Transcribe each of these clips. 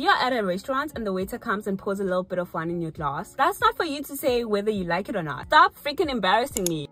you're at a restaurant and the waiter comes and pours a little bit of wine in your glass, that's not for you to say whether you like it or not. Stop freaking embarrassing me.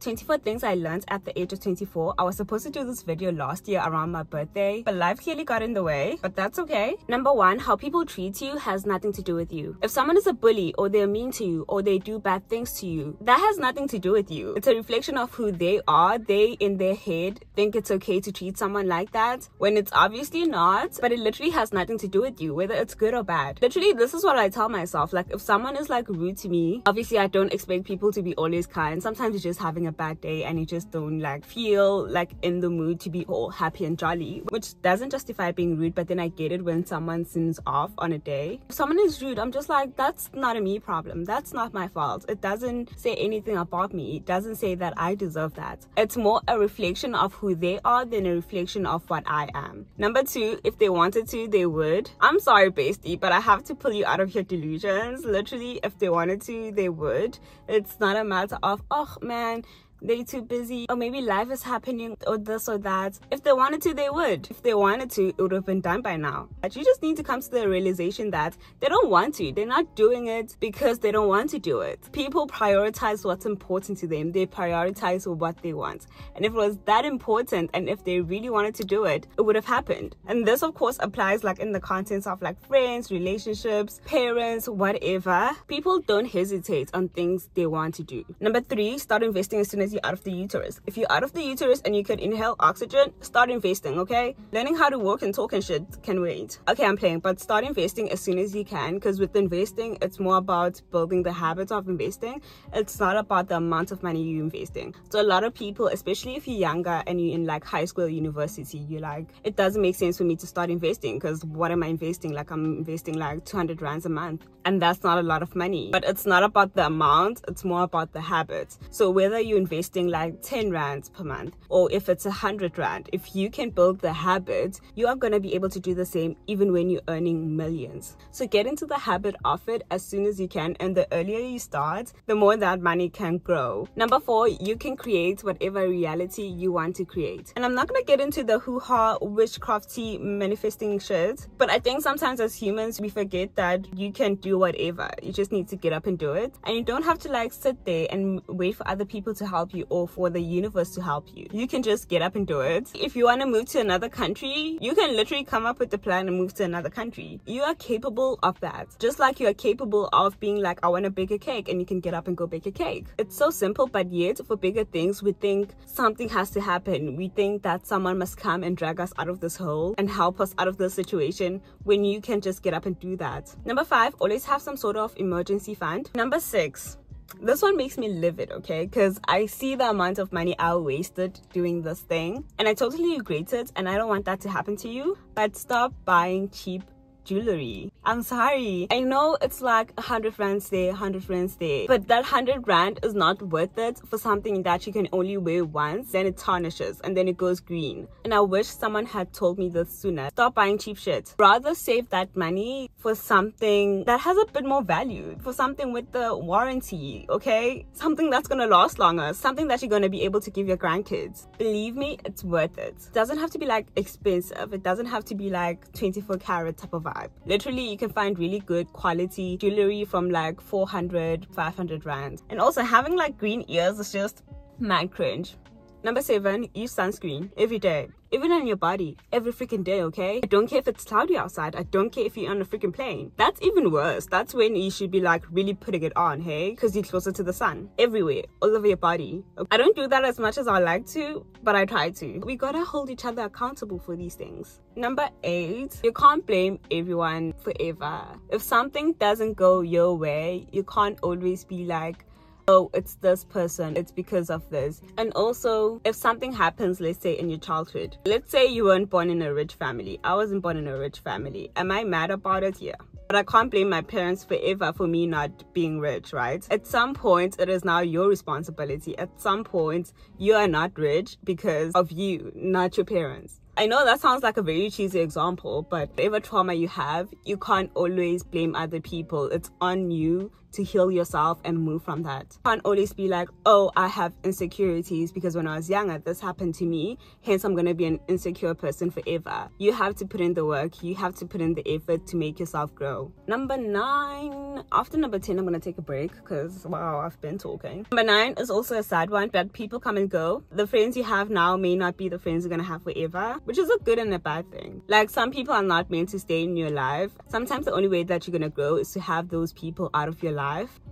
24 things I learned at the age of 24. I was supposed to do this video last year around my birthday, but life clearly got in the way, but that's okay. Number one, how people treat you has nothing to do with you. If someone is a bully or they're mean to you or they do bad things to you, that has nothing to do with you. It's a reflection of who they are. They, in their head, think it's okay to treat someone like that when it's obviously not, but it literally has nothing to do with you, whether it's good or bad. Literally, this is what I tell myself. Like, if someone is like rude to me, obviously I don't expect people to be always kind. Sometimes you're just having a bad day and you just don't like feel like in the mood to be all happy and jolly which doesn't justify being rude but then i get it when someone seems off on a day. If someone is rude i'm just like that's not a me problem. That's not my fault. It doesn't say anything about me. It doesn't say that i deserve that. It's more a reflection of who they are than a reflection of what i am. Number two if they wanted to they would. I'm sorry bestie but i have to pull you out of your delusions. Literally if they wanted to they would. It's not a matter of oh man they're too busy. Or maybe life is happening or this or that. If they wanted to they would. If they wanted to it would have been done by now. But you just need to come to the realization that they don't want to. They're not doing it because they don't want to do it. People prioritize what's important to them. They prioritize what they want. And if it was that important and if they really wanted to do it it would have happened. And this of course applies like in the contents of like friends relationships parents whatever. People don't hesitate on things they want to do. Number three start investing as soon as you out of the uterus. If you're out of the uterus and you can inhale oxygen, start investing, okay? Learning how to walk and talk and shit can wait. Okay, I'm playing, but start investing as soon as you can because with investing, it's more about building the habit of investing. It's not about the amount of money you're investing. So a lot of people, especially if you're younger and you're in like high school or university, you're like, it doesn't make sense for me to start investing because what am I investing? Like I'm investing like 200 rands a month and that's not a lot of money. But it's not about the amount, it's more about the habit. So whether you invest investing like 10 rands per month or if it's a 100 rand. If you can build the habit you are going to be able to do the same even when you're earning millions. So get into the habit of it as soon as you can and the earlier you start the more that money can grow. Number four you can create whatever reality you want to create. And i'm not going to get into the hoo-ha witchcrafty manifesting shit but i think sometimes as humans we forget that you can do whatever. You just need to get up and do it. And you don't have to like sit there and wait for other people to help help you or for the universe to help you. You can just get up and do it. If you want to move to another country, you can literally come up with the plan and move to another country. You are capable of that. Just like you are capable of being like, I want to bake a cake and you can get up and go bake a cake. It's so simple, but yet for bigger things, we think something has to happen. We think that someone must come and drag us out of this hole and help us out of this situation when you can just get up and do that. Number five, always have some sort of emergency fund. Number six, this one makes me livid okay? Because i see the amount of money i wasted doing this thing and i totally regret it and i don't want that to happen to you. But stop buying cheap jewelry. I'm sorry. I know it's like 100 rands there, 100 rands there, but that 100 rand is not worth it for something that you can only wear once, then it tarnishes and then it goes green. And I wish someone had told me this sooner. Stop buying cheap shit. Rather save that money for something that has a bit more value, for something with the warranty, okay? Something that's gonna last longer, something that you're gonna be able to give your grandkids. Believe me, it's worth it. It doesn't have to be like expensive. It doesn't have to be like 24 karat type of vibe vibe literally you can find really good quality jewelry from like 400 500 rand and also having like green ears is just mad cringe. Number seven use sunscreen every day even on your body every freaking day okay? I don't care if it's cloudy outside. I don't care if you're on a freaking plane. That's even worse. That's when you should be like really putting it on hey? Because you're closer to the sun. Everywhere. All over your body. I don't do that as much as i like to but i try to. We gotta hold each other accountable for these things. Number eight you can't blame everyone forever. If something doesn't go your way you can't always be like oh it's this person it's because of this and also if something happens let's say in your childhood let's say you weren't born in a rich family i wasn't born in a rich family am i mad about it yeah But I can't blame my parents forever for me not being rich, right? At some point, it is now your responsibility. At some point, you are not rich because of you, not your parents. I know that sounds like a very cheesy example, but whatever trauma you have, you can't always blame other people. It's on you to heal yourself and move from that. You can't always be like, oh, I have insecurities because when I was younger, this happened to me. Hence, I'm going to be an insecure person forever. You have to put in the work. You have to put in the effort to make yourself grow. Number nine, after number 10, I'm going to take a break because, wow, I've been talking. Number nine is also a sad one, but people come and go. The friends you have now may not be the friends you're going to have forever, which is a good and a bad thing. Like some people are not meant to stay in your life. Sometimes the only way that you're going to grow is to have those people out of your life.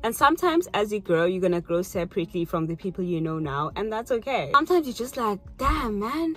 And sometimes as you grow, you're gonna grow separately from the people you know now, and that's okay. Sometimes you're just like, damn, man,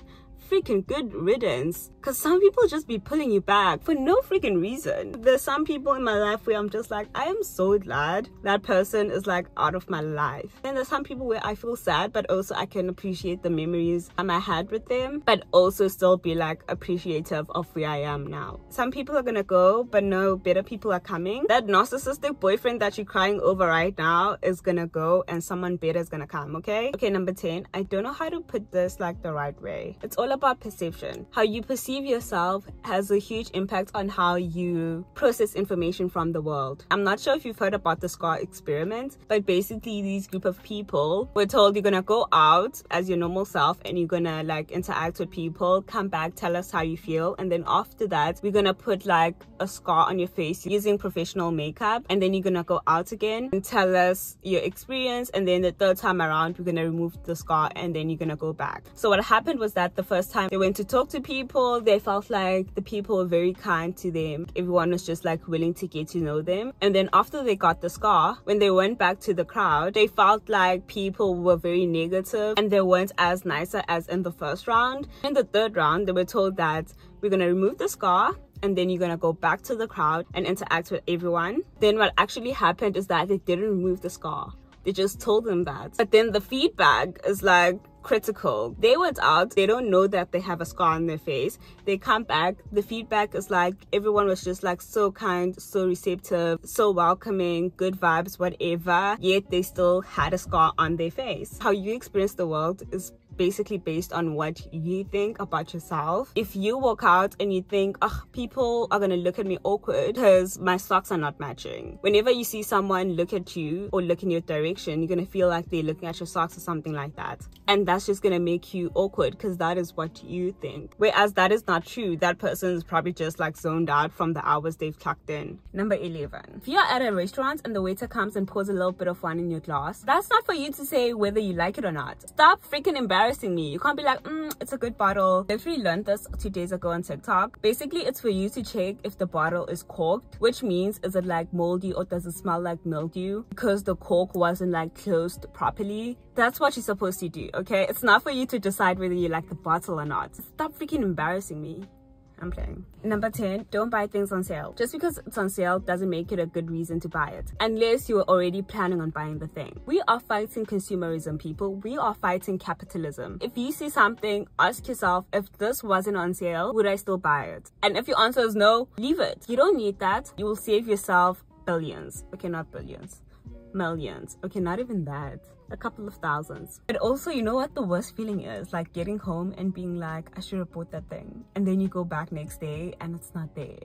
freaking good riddance. Because some people just be pulling you back for no freaking reason. There's some people in my life where i'm just like i am so glad that person is like out of my life. And there's some people where i feel sad but also i can appreciate the memories i had with them but also still be like appreciative of where i am now. Some people are gonna go but no better people are coming. That narcissistic boyfriend that you're crying over right now is gonna go and someone better is gonna come okay? Okay number 10 i don't know how to put this like the right way. It's all about perception. How you perceive yourself has a huge impact on how you process information from the world. I'm not sure if you've heard about the SCAR experiment, but basically these group of people were told you're gonna go out as your normal self and you're gonna like interact with people, come back, tell us how you feel, and then after that, we're gonna put like a scar on your face using professional makeup, and then you're gonna go out again and tell us your experience, and then the third time around, we're gonna remove the scar and then you're gonna go back. So what happened was that the first time. They went to talk to people. They felt like the people were very kind to them. Everyone was just like willing to get to know them. And then after they got the scar when they went back to the crowd they felt like people were very negative and they weren't as nicer as in the first round. In the third round they were told that we're gonna remove the scar and then you're gonna go back to the crowd and interact with everyone. Then what actually happened is that they didn't remove the scar. They just told them that. But then the feedback is like critical. They went out, they don't know that they have a scar on their face. They come back, the feedback is like everyone was just like so kind, so receptive, so welcoming, good vibes, whatever. Yet they still had a scar on their face. How you experience the world is basically based on what you think about yourself. If you walk out and you think, oh, people are gonna look at me awkward because my socks are not matching. Whenever you see someone look at you or look in your direction, you're gonna feel like they're looking at your socks or something like that. And that's just gonna make you awkward because that is what you think. Whereas that is not true. That person is probably just like zoned out from the hours they've clocked in. Number 11. If you're at a restaurant and the waiter comes and pours a little bit of wine in your glass, that's not for you to say whether you like it or not. Stop freaking embarrassing embarrassing me. You can't be like, mm, it's a good bottle. I literally learned this two days ago on TikTok. Basically, it's for you to check if the bottle is corked, which means is it like moldy or does it smell like mildew? Because the cork wasn't like closed properly. That's what you're supposed to do, okay? It's not for you to decide whether you like the bottle or not. Stop freaking embarrassing me. I'm playing. Number 10, don't buy things on sale. Just because it's on sale doesn't make it a good reason to buy it, unless you were already planning on buying the thing. We are fighting consumerism, people. We are fighting capitalism. If you see something, ask yourself, if this wasn't on sale, would I still buy it? And if your answer is no, leave it. You don't need that. You will save yourself billions. Okay, not billions millions okay not even that a couple of thousands. But also you know what the worst feeling is? Like getting home and being like i should bought that thing. And then you go back next day and it's not there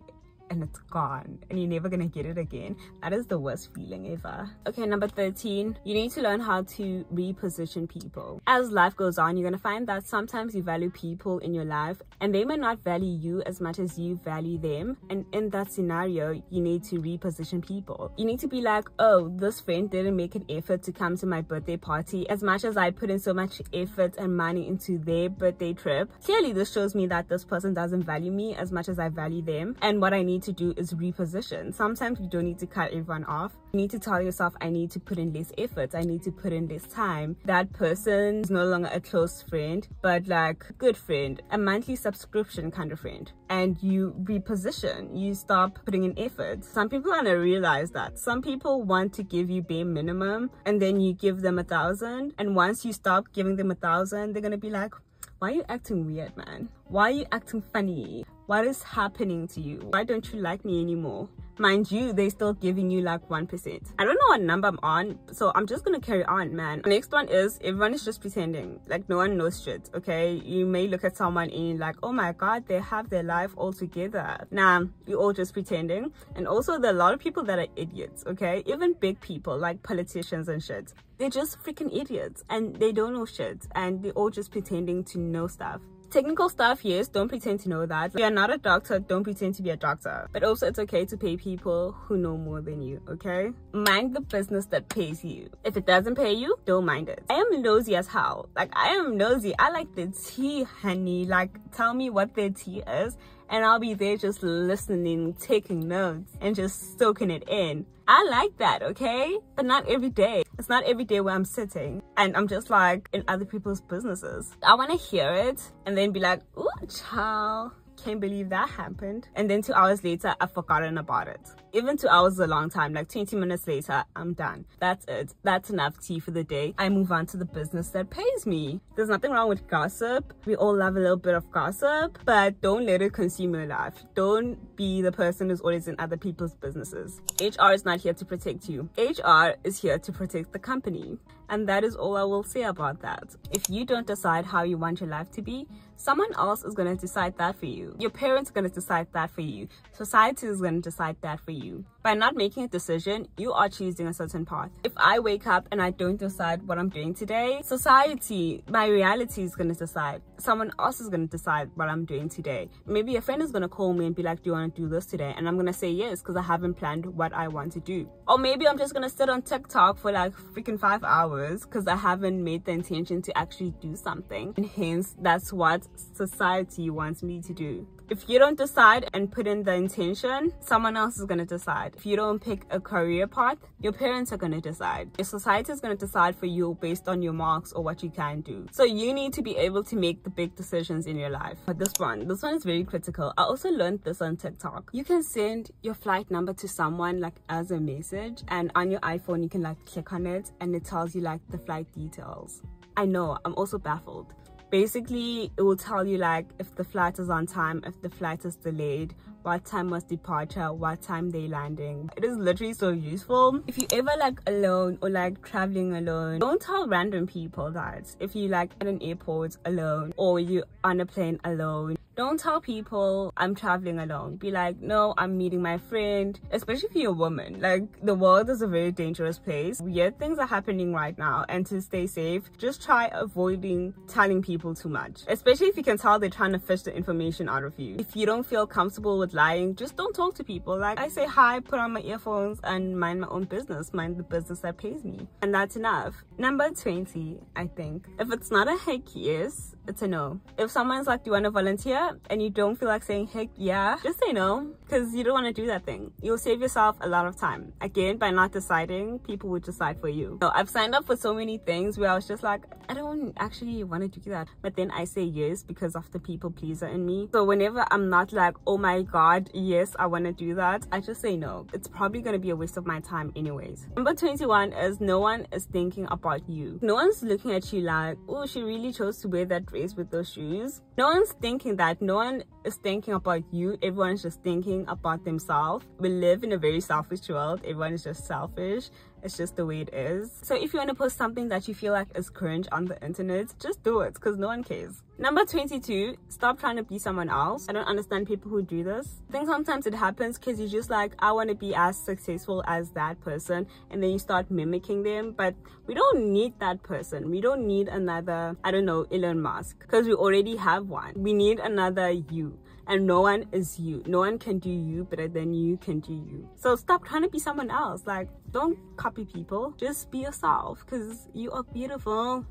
and it's gone and you're never gonna get it again. That is the worst feeling ever. Okay number 13 you need to learn how to reposition people. As life goes on you're gonna find that sometimes you value people in your life and they may not value you as much as you value them. And in that scenario you need to reposition people. You need to be like oh this friend didn't make an effort to come to my birthday party. As much as i put in so much effort and money into their birthday trip clearly this shows me that this person doesn't value me as much as i value them. And what i need need to do is reposition. Sometimes you don't need to cut everyone off. You need to tell yourself, I need to put in less effort. I need to put in less time. That person is no longer a close friend, but like good friend, a monthly subscription kind of friend. And you reposition, you stop putting in effort. Some people are gonna realize that. Some people want to give you bare minimum and then you give them a thousand. And once you stop giving them a thousand, they're gonna be like, why are you acting weird, man? Why are you acting funny? What is happening to you? Why don't you like me anymore? mind you they're still giving you like one percent. I don't know what number i'm on so i'm just gonna carry on man. Next one is everyone is just pretending. Like no one knows shit okay? You may look at someone and you're like oh my god they have their life all together. Nah you're all just pretending. And also there are a lot of people that are idiots okay? Even big people like politicians and shit. They're just freaking idiots and they don't know shit and they're all just pretending to know stuff technical stuff yes don't pretend to know that. If you're not a doctor don't pretend to be a doctor. But also it's okay to pay people who know more than you okay? Mind the business that pays you. If it doesn't pay you don't mind it. I am nosy as hell. Like i am nosy. I like the tea honey. Like tell me what the tea is and I'll be there just listening, taking notes, and just soaking it in. I like that, okay? But not every day. It's not every day where I'm sitting and I'm just like in other people's businesses. I want to hear it and then be like, ooh, child can't believe that happened and then two hours later i've forgotten about it even two hours is a long time. Like 20 minutes later i'm done. That's it. That's enough tea for the day. I move on to the business that pays me. There's nothing wrong with gossip. We all love a little bit of gossip but don't let it consume your life. Don't be the person who's always in other people's businesses. Hr is not here to protect you. Hr is here to protect the company. And that is all i will say about that. If you don't decide how you want your life to be someone else is going to decide that for you. Your parents are going to decide that for you. Society is going to decide that for you by not making a decision you are choosing a certain path. If i wake up and i don't decide what i'm doing today society my reality is going to decide. Someone else is going to decide what i'm doing today. Maybe a friend is going to call me and be like do you want to do this today? And i'm going to say yes because i haven't planned what i want to do. Or maybe i'm just going to sit on tiktok for like freaking five hours because i haven't made the intention to actually do something. And hence that's what society wants me to do if you don't decide and put in the intention someone else is going to decide. If you don't pick a career path your parents are going to decide. Your society is going to decide for you based on your marks or what you can do. So you need to be able to make the big decisions in your life. But this one this one is very critical. I also learned this on tiktok. You can send your flight number to someone like as a message and on your iphone you can like click on it and it tells you like the flight details. I know i'm also baffled basically it will tell you like if the flight is on time if the flight is delayed what time was departure what time they landing. It is literally so useful. If you ever like alone or like traveling alone don't tell random people that. If you like at an airport alone or you on a plane alone don't tell people i'm traveling alone. Be like no i'm meeting my friend. Especially if you're a woman. Like the world is a very dangerous place. Weird things are happening right now. And to stay safe just try avoiding telling people too much. Especially if you can tell they're trying to fish the information out of you. If you don't feel comfortable with lying. Just don't talk to people. Like i say hi put on my earphones and mind my own business. Mind the business that pays me. And that's enough. Number 20 i think. If it's not a heck yes it's a no. If someone's like do you want to volunteer? and you don't feel like saying heck yeah just say no. Because you don't want to do that thing. You'll save yourself a lot of time. Again by not deciding people would decide for you. So i've signed up for so many things where i was just like i don't actually want to do that. But then i say yes because of the people pleaser in me. So whenever i'm not like oh my god yes i want to do that. I just say no. It's probably going to be a waste of my time anyways. Number 21 is no one is thinking about you. No one's looking at you like oh she really chose to wear that dress with those shoes. No one's thinking that. No one is thinking about you. Everyone's just thinking about themselves. We live in a very selfish world. Everyone is just selfish it's just the way it is. So if you want to post something that you feel like is cringe on the internet just do it because no one cares. Number 22 stop trying to be someone else. I don't understand people who do this. I think sometimes it happens because you're just like i want to be as successful as that person and then you start mimicking them. But we don't need that person. We don't need another i don't know elon musk because we already have one. We need another you and no one is you. No one can do you better than you can do you. So stop trying to be someone else. Like don't copy people. Just be yourself because you are beautiful.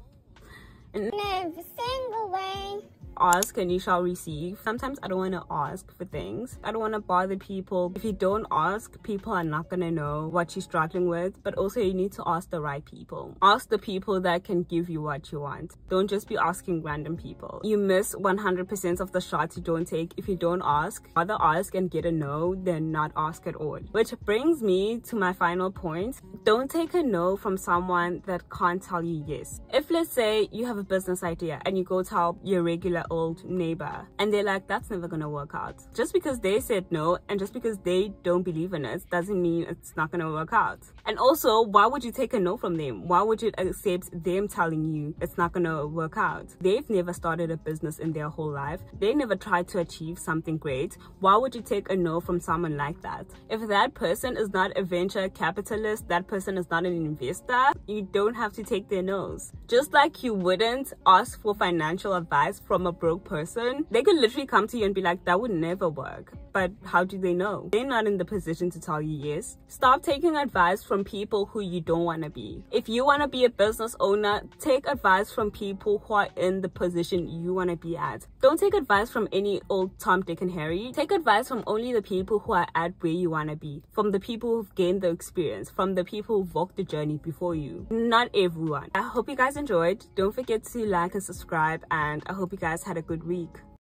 And every single way ask and you shall receive. Sometimes i don't want to ask for things. I don't want to bother people. If you don't ask people are not gonna know what you're struggling with. But also you need to ask the right people. Ask the people that can give you what you want. Don't just be asking random people. You miss 100 percent of the shots you don't take. If you don't ask rather ask and get a no than not ask at all. Which brings me to my final point. Don't take a no from someone that can't tell you yes. If let's say you have a business idea and you go tell your regular their old neighbor. And they're like that's never gonna work out. Just because they said no and just because they don't believe in it doesn't mean it's not gonna work out. And also why would you take a no from them? Why would you accept them telling you it's not gonna work out? They've never started a business in their whole life. They never tried to achieve something great. Why would you take a no from someone like that? If that person is not a venture capitalist that person is not an investor you don't have to take their no's. Just like you wouldn't ask for financial advice from a broke person they could literally come to you and be like that would never work but how do they know? They're not in the position to tell you yes. Stop taking advice from people who you don't want to be. If you want to be a business owner take advice from people who are in the position you want to be at. Don't take advice from any old tom dick and harry. Take advice from only the people who are at where you want to be from the people who've gained the experience from the people who've walked the journey before you. Not everyone. I hope you guys enjoyed. Don't forget to like and subscribe and i hope you guys had a good week